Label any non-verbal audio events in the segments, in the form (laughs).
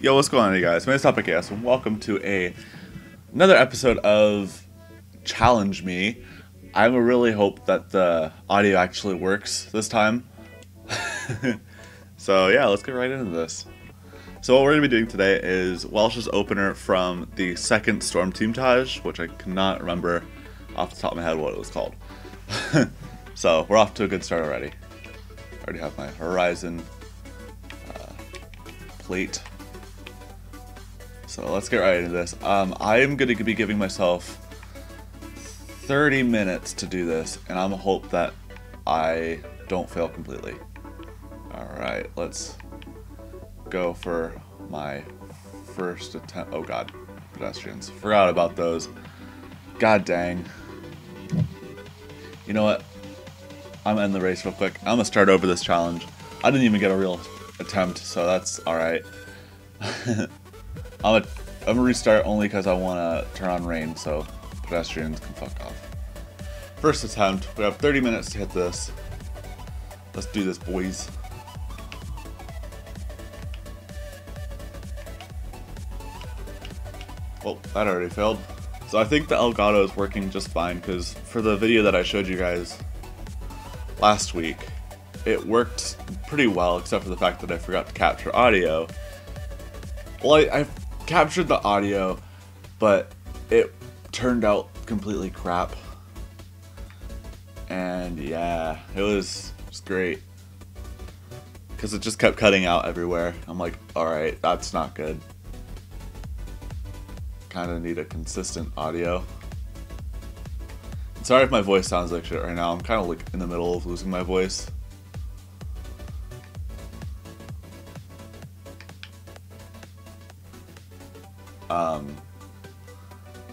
Yo, what's going on, you guys? My name is Topic and welcome to a another episode of Challenge Me. I really hope that the audio actually works this time. (laughs) so yeah, let's get right into this. So what we're gonna be doing today is Welsh's opener from the second Storm Team Taj, which I cannot remember off the top of my head what it was called. (laughs) so we're off to a good start already. I already have my Horizon uh, plate so let's get right into this. Um, I am going to be giving myself 30 minutes to do this, and I'm hope that I don't fail completely. Alright, let's go for my first attempt. Oh god, pedestrians. Forgot about those. God dang. You know what? I'm gonna end the race real quick. I'm gonna start over this challenge. I didn't even get a real attempt, so that's alright. (laughs) I'm gonna, I'm gonna restart only because I want to turn on rain so pedestrians can fuck off. First attempt. We have 30 minutes to hit this. Let's do this, boys. Well, that already failed. So I think the Elgato is working just fine because for the video that I showed you guys last week, it worked pretty well except for the fact that I forgot to capture audio. Well, I, I captured the audio, but it turned out completely crap. And yeah, it was, it was great. Because it just kept cutting out everywhere. I'm like, alright, that's not good. Kind of need a consistent audio. Sorry if my voice sounds like shit right now. I'm kind of like in the middle of losing my voice. Um,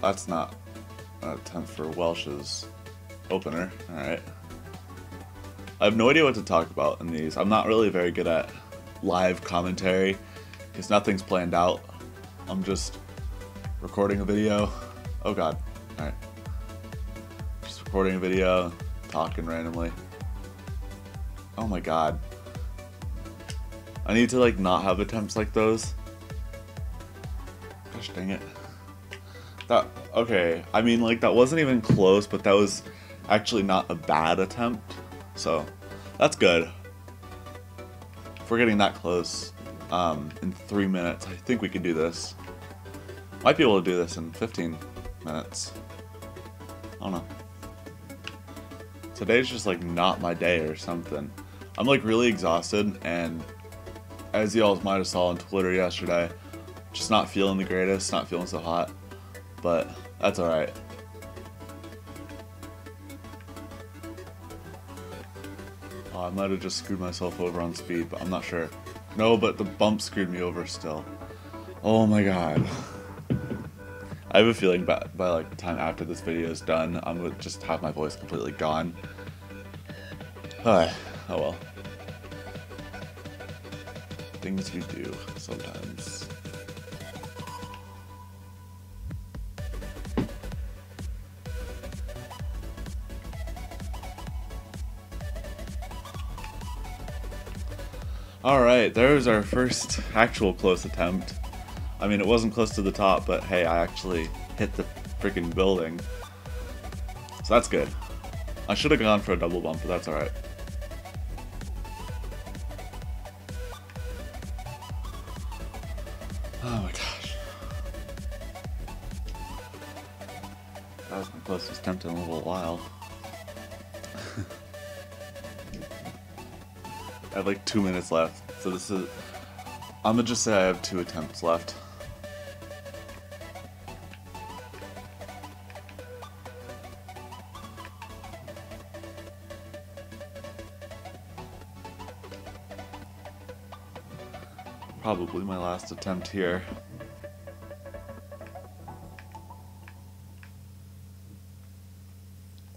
that's not an attempt for Welsh's opener. Alright. I have no idea what to talk about in these. I'm not really very good at live commentary because nothing's planned out. I'm just recording a video. Oh god. Alright. Just recording a video, talking randomly. Oh my god. I need to like not have attempts like those. Gosh dang it. That okay. I mean, like that wasn't even close, but that was actually not a bad attempt. So that's good. If we're getting that close um, in three minutes, I think we can do this. Might be able to do this in 15 minutes. I don't know. Today's just like not my day or something. I'm like really exhausted, and as y'all might have saw on Twitter yesterday, just not feeling the greatest, not feeling so hot, but that's alright. Oh, I might have just screwed myself over on speed, but I'm not sure. No, but the bump screwed me over still. Oh my god. (laughs) I have a feeling by, by like the time after this video is done, I'm gonna just have my voice completely gone. Uh, oh well. Things we do sometimes. Alright, there was our first actual close attempt. I mean, it wasn't close to the top, but hey, I actually hit the freaking building. So that's good. I should have gone for a double bump, but that's alright. Oh my gosh. That was my closest attempt in a little while. (laughs) I have like two minutes left, so this is. I'm gonna just say I have two attempts left. Probably my last attempt here.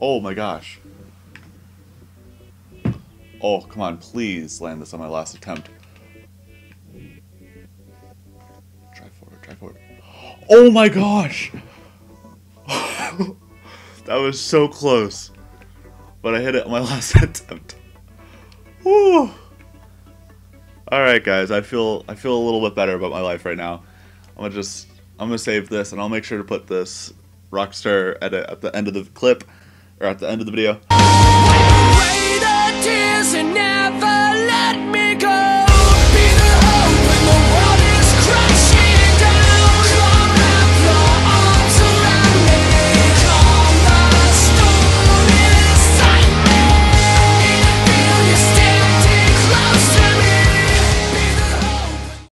Oh my gosh. Oh, come on, please land this on my last attempt. Try forward, try forward. Oh my gosh! (laughs) that was so close. But I hit it on my (laughs) last attempt. Woo! All right, guys. I feel I feel a little bit better about my life right now. I'm gonna just I'm gonna save this and I'll make sure to put this Rockstar edit at the end of the clip or at the end of the video.